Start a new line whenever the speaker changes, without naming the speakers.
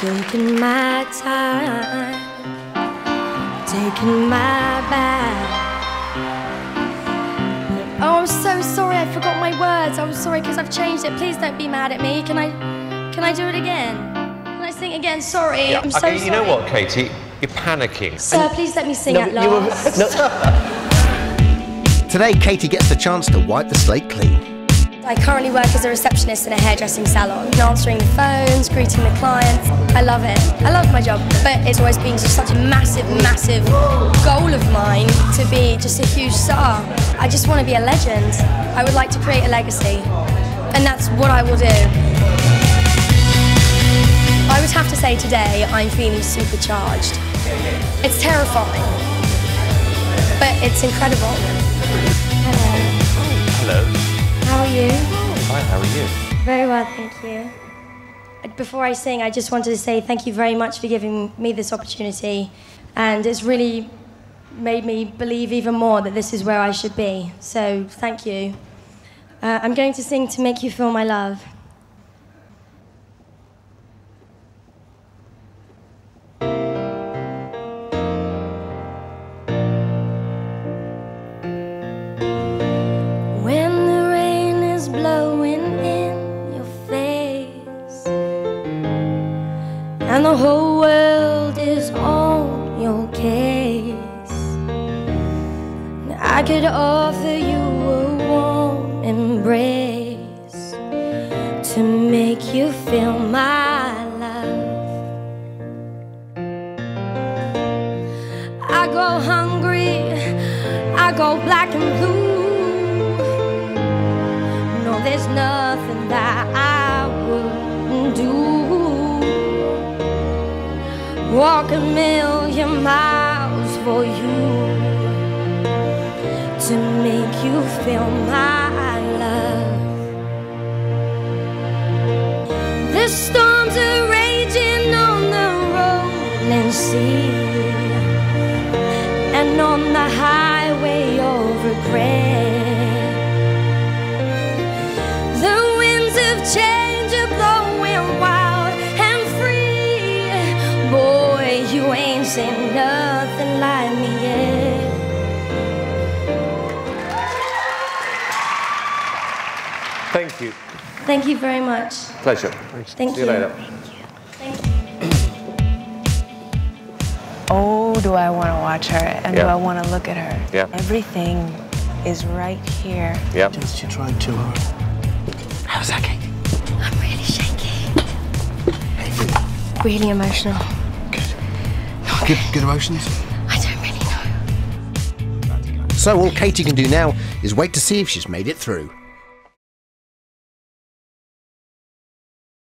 Taking my time, taking my bag. Oh, I'm so sorry. I forgot my words. I'm sorry because I've changed it. Please don't be mad at me. Can I, can I do it again? Can I sing again? Sorry. I'm so
okay,
sorry.
you know what, Katie? You're panicking.
Sir, please let me sing
No,
at
you were-
last.
no.
Today, Katie gets the chance to wipe the slate clean.
I currently work as a receptionist in a hairdressing salon, answering the phones, greeting the clients. I love it. I love my job, but it's always been just such a massive, massive goal of mine to be just a huge star. I just want to be a legend. I would like to create a legacy, and that's what I will do. I would have to say today I'm feeling supercharged. It's terrifying, but it's incredible. You?
Hi, how are you?
Very well, thank you. Before I sing, I just wanted to say thank you very much for giving me this opportunity. And it's really made me believe even more that this is where I should be. So thank you. Uh, I'm going to sing to make you feel my love. And the whole world is on your case, I could offer you a warm embrace to make you feel my love. I go hungry, I go black and blue. Walk a million miles for you to make you feel my love. The storms are raging on the rolling sea and on the highway of regret. You ain't nothing like me yet.
Thank you.
Thank you very much.
Pleasure.
Thank
See you
you.
later.
Thank you.
Oh, do I want to watch her and do I want to look at her?
Yeah.
Everything is right here.
Yep.
Just you tried too hard. How's that, Katie?
I'm really shaky. Really emotional.
Good. Good, good emotions?
I don't really know.
So all Katie can do now is wait to see if she's made it through.